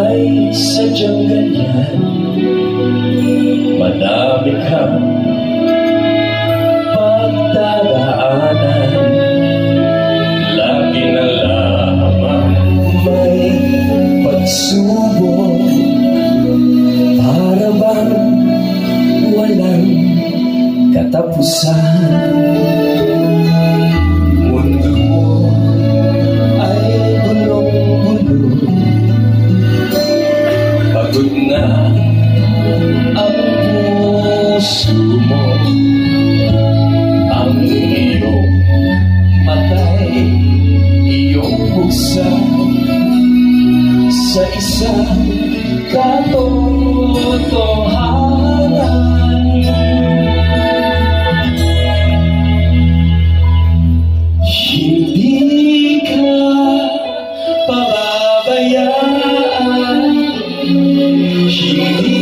ay sadyang ganyan. Madami kang pagdadaanan Lagi na lamang may pagsubok Para bang walang katapusan. Na ang puso mo Ang iyong matay, iyong buksan Sa isang katotohanan Hindi Hindi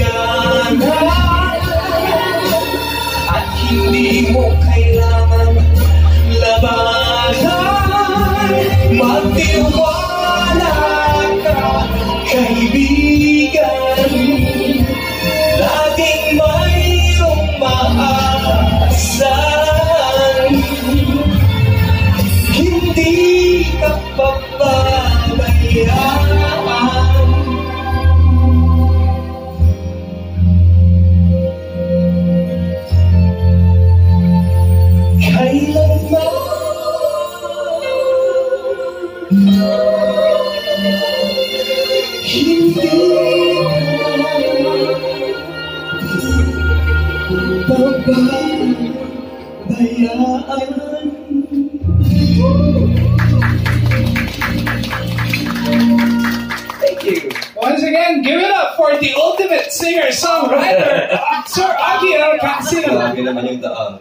hindi mo kailangan. labanan Thank you. Once again, give it up for the ultimate singer-songwriter, Sir Aki daan.